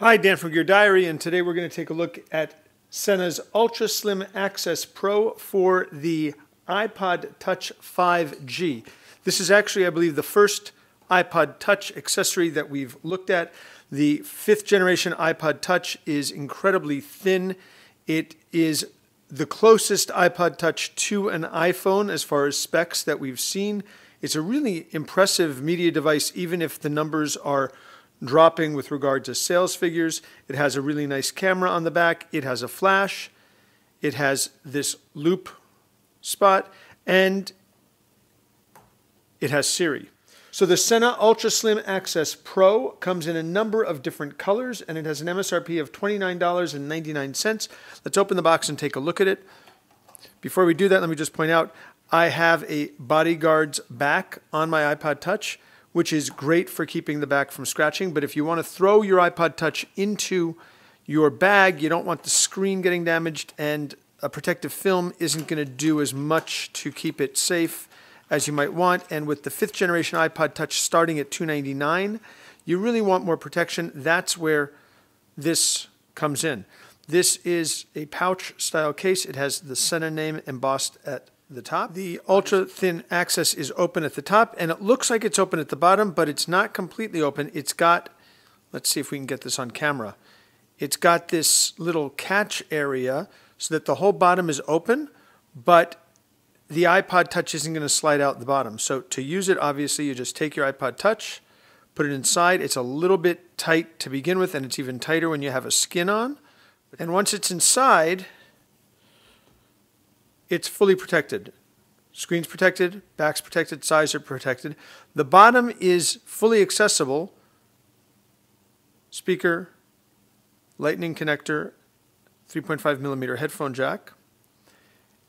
Hi, Dan from Gear Diary, and today we're going to take a look at Sena's Ultra Slim Access Pro for the iPod Touch 5G. This is actually, I believe, the first iPod Touch accessory that we've looked at. The fifth generation iPod Touch is incredibly thin. It is the closest iPod Touch to an iPhone as far as specs that we've seen. It's a really impressive media device, even if the numbers are dropping with regard to sales figures. It has a really nice camera on the back. It has a flash. It has this loop spot, and it has Siri. So the Sena Ultra Slim Access Pro comes in a number of different colors, and it has an MSRP of $29.99. Let's open the box and take a look at it. Before we do that, let me just point out, I have a BodyGuardz back on my iPod Touch which is great for keeping the back from scratching. But if you want to throw your iPod Touch into your bag, you don't want the screen getting damaged, and a protective film isn't going to do as much to keep it safe as you might want. And with the fifth generation iPod Touch starting at 299, you really want more protection. That's where this comes in. This is a pouch style case. It has the Sena name embossed at the top. The ultra thin access is open at the top and it looks like it's open at the bottom, but it's not completely open. It's got, let's see if we can get this on camera. It's got this little catch area so that the whole bottom is open, but the iPod Touch isn't going to slide out the bottom. So to use it, obviously, you just take your iPod Touch, put it inside. It's a little bit tight to begin with, and it's even tighter when you have a skin on. And once it's inside, it's fully protected. Screen's protected, back's protected, sides are protected. The bottom is fully accessible. Speaker, lightning connector, 3.5 millimeter headphone jack.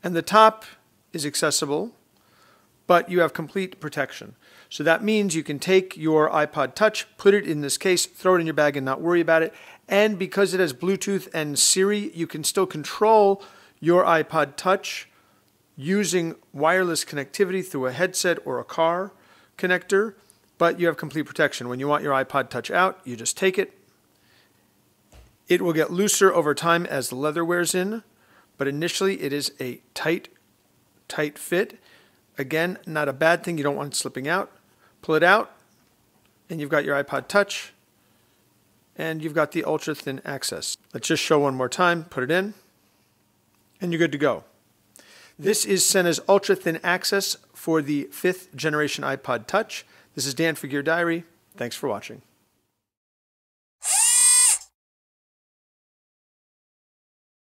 And the top is accessible, but you have complete protection. So that means you can take your iPod Touch, put it in this case, throw it in your bag and not worry about it. And because it has Bluetooth and Siri, you can still control your iPod Touch using wireless connectivity through a headset or a car connector, but you have complete protection. When you want your iPod Touch out, you just take it. It will get looser over time as the leather wears in, but initially it is a tight, tight fit. Again, not a bad thing. You don't want it slipping out. Pull it out, and you've got your iPod Touch, and you've got the ultra thin access. Let's just show one more time. Put it in, and you're good to go. This is Sena's ultra thin access for the fifth generation iPod Touch. This is Dan for Gear Diary. Thanks for watching.